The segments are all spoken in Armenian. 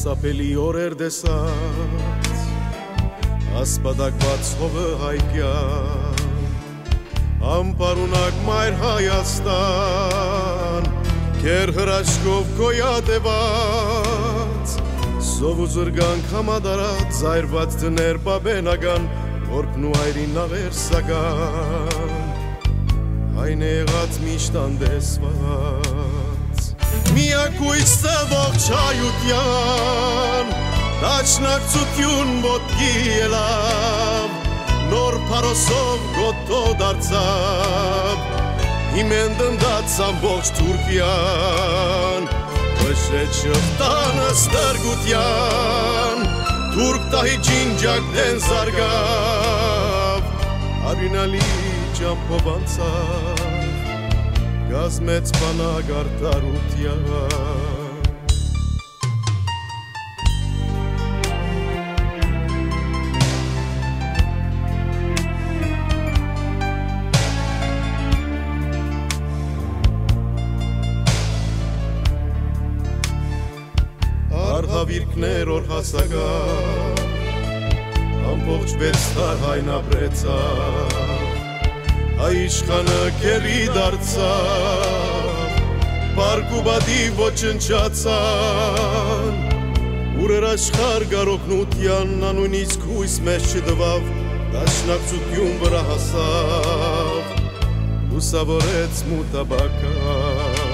սարսափելի օրեր դեսած ասպատակված հողը հայկյան ամպարունակ մայր Հայաստան քեր հրաշքով կոյատեված սով ու զրգանք համադարած զայրված դներ բաբենական որքն ու հայրին նավեր սական այն եղած միշտ անդեսված միակույց ծվող չայության դաչնակցություն ոտքի ելավ նոր պարոսով գոտո դարձավ հիմեն դնդաց ամբողջ Թուրքիան վշեց շղտանը ստարգության թուրք տահի ջինջակ դեն զարգավ արինալի ճամփով անցավ գազմեց բանակ արտարության Արհավիրքներ օր հասագար ամբողջ վեց տար հայն ապրեցավ հայ իշխանը կերի դարձավ պարկուբադի ոչնչացան ուրեր աշխար գարոգնության անունից կույս մեզ չդվավ դաշնակցություն վրա հասավ լուսավորեց մուտաբական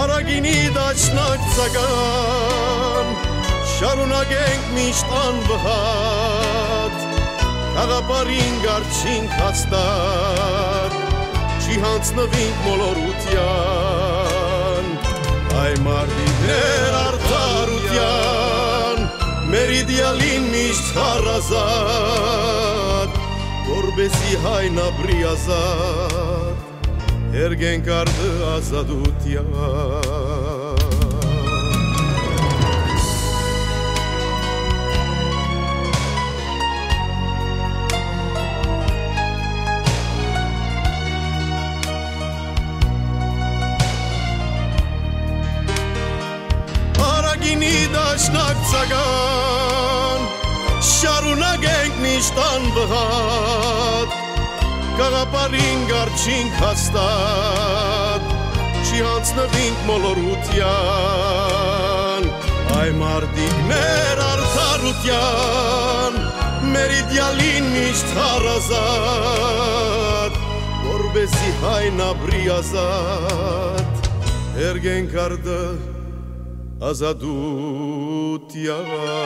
Արագինի դաշնակ ծագան շարունակենք միշտ անվհատ Կաղապարին գարջինք հաստատ չի հանցնվինք մոլորության այ մարդիներ արդարության մեր իդյալին միշտ հարազատ որբեսի հայն ապրի ազատ Երգենք արդը ազադության Դաշնակ ծագան Շարունակենք միշտ անվհատ Կաղապարին գարջինք հաստատ Չի հանցնվինք մոլորության Այ մարդիկներ արդարության Մեր իդյալին միշտ հարազատ Որբեսի հայն ապրի ազատ Երգենք արդը Azadutia. Azadutia.